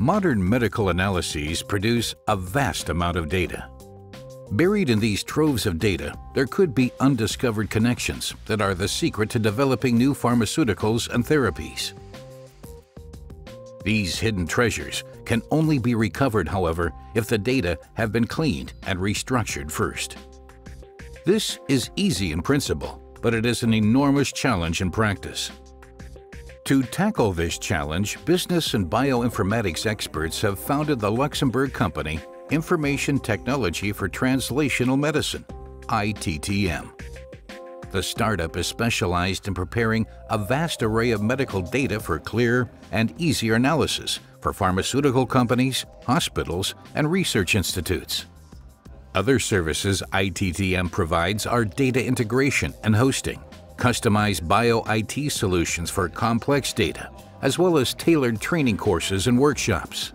Modern medical analyses produce a vast amount of data. Buried in these troves of data, there could be undiscovered connections that are the secret to developing new pharmaceuticals and therapies. These hidden treasures can only be recovered, however, if the data have been cleaned and restructured first. This is easy in principle, but it is an enormous challenge in practice. To tackle this challenge, business and bioinformatics experts have founded the Luxembourg company Information Technology for Translational Medicine, ITTM. The startup is specialized in preparing a vast array of medical data for clear and easier analysis for pharmaceutical companies, hospitals, and research institutes. Other services ITTM provides are data integration and hosting, customized bio-IT solutions for complex data, as well as tailored training courses and workshops.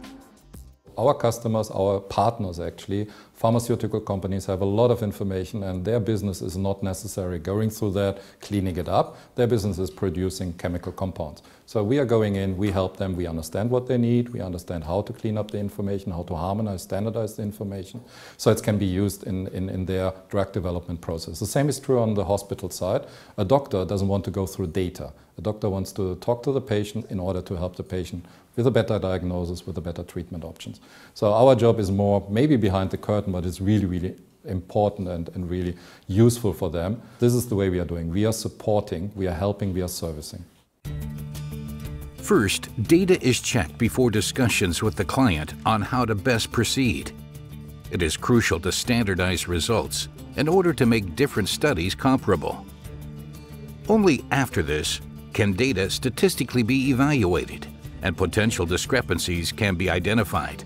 Our customers, our partners actually, pharmaceutical companies have a lot of information and their business is not necessarily going through that, cleaning it up. Their business is producing chemical compounds. So we are going in, we help them, we understand what they need, we understand how to clean up the information, how to harmonize, standardize the information, so it can be used in, in, in their drug development process. The same is true on the hospital side. A doctor doesn't want to go through data. A doctor wants to talk to the patient in order to help the patient with a better diagnosis, with a better treatment options. So our job is more maybe behind the curtain, but it's really, really important and, and really useful for them. This is the way we are doing. We are supporting, we are helping, we are servicing. First, data is checked before discussions with the client on how to best proceed. It is crucial to standardize results in order to make different studies comparable. Only after this can data statistically be evaluated and potential discrepancies can be identified.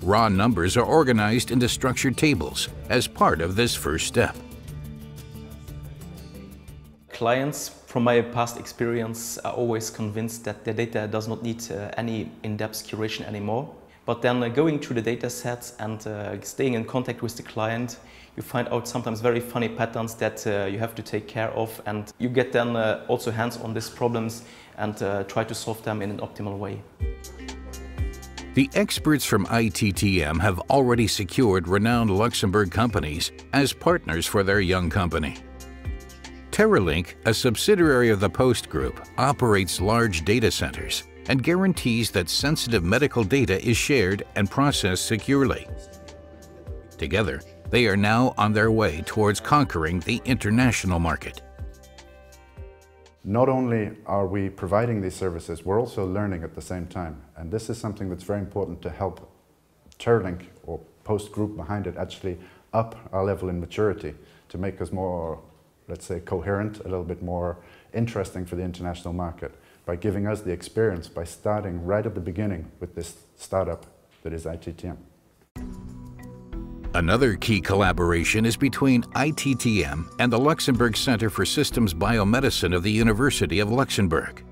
Raw numbers are organized into structured tables as part of this first step. Clients, from my past experience, are always convinced that their data does not need uh, any in-depth curation anymore. But then uh, going through the data sets and uh, staying in contact with the client, you find out sometimes very funny patterns that uh, you have to take care of and you get then uh, also hands on these problems and uh, try to solve them in an optimal way. The experts from ITTM have already secured renowned Luxembourg companies as partners for their young company. TerraLink, a subsidiary of the Post Group, operates large data centers and guarantees that sensitive medical data is shared and processed securely. Together, they are now on their way towards conquering the international market. Not only are we providing these services, we're also learning at the same time. And this is something that's very important to help TerraLink or Post Group behind it actually up our level in maturity to make us more, let's say, coherent, a little bit more interesting for the international market by giving us the experience by starting right at the beginning with this startup that is ITTM. Another key collaboration is between ITTM and the Luxembourg Center for Systems Biomedicine of the University of Luxembourg.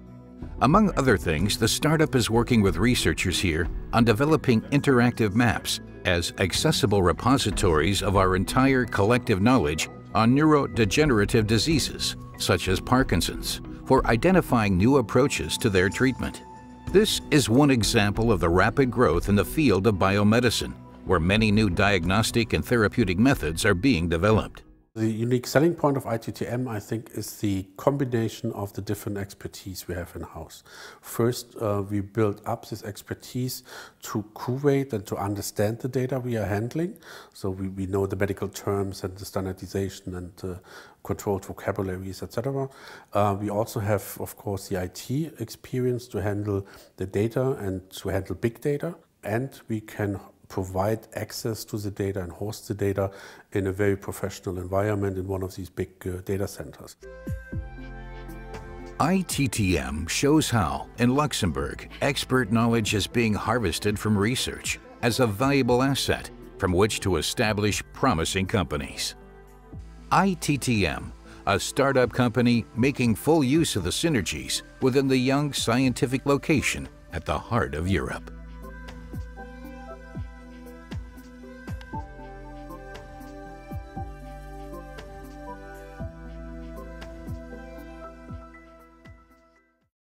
Among other things, the startup is working with researchers here on developing interactive maps as accessible repositories of our entire collective knowledge on neurodegenerative diseases, such as Parkinson's, for identifying new approaches to their treatment. This is one example of the rapid growth in the field of biomedicine where many new diagnostic and therapeutic methods are being developed. The unique selling point of ITTM, I think, is the combination of the different expertise we have in-house. First, uh, we build up this expertise to curate and to understand the data we are handling. So we, we know the medical terms and the standardization and uh, controlled vocabularies, etc. Uh, we also have, of course, the IT experience to handle the data and to handle big data. And we can provide access to the data and host the data in a very professional environment in one of these big uh, data centers. ITTM shows how, in Luxembourg, expert knowledge is being harvested from research as a valuable asset from which to establish promising companies. ITTM, a startup company making full use of the synergies within the young scientific location at the heart of Europe.